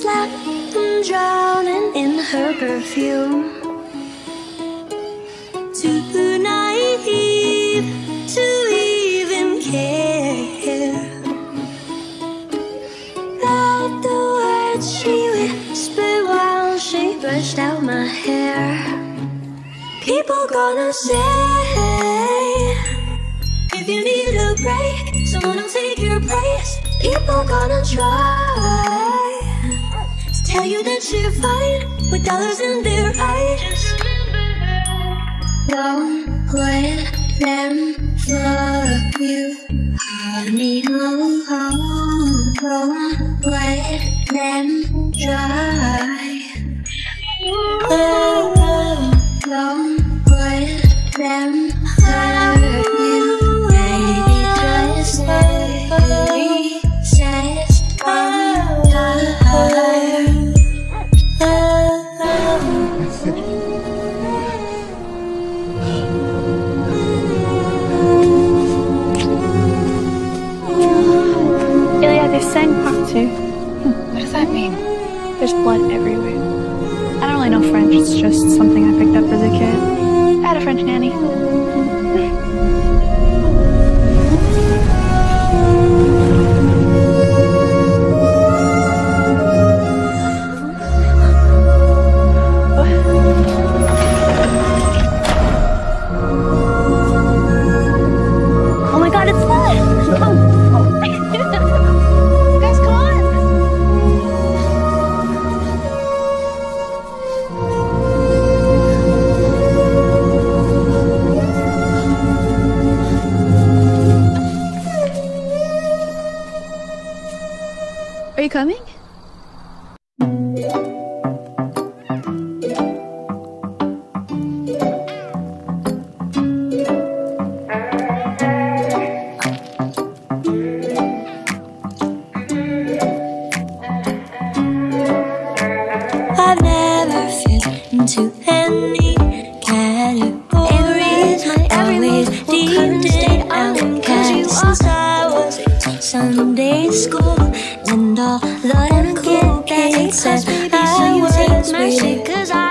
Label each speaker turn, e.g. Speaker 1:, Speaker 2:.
Speaker 1: slap I'm drowning in her perfume. Too naive to even care. About the words she whispered while she brushed out my hair. People gonna say If you need a break, someone will take your place. People gonna try tell you that you're fine with dollars in their eyes. Don't let them fuck you, honey. Oh, oh, oh, don't let them
Speaker 2: try. Sang part two. What does that mean? There's blood everywhere. I don't really know French, it's just something I picked up as a kid. You coming?
Speaker 1: That's magic, cause I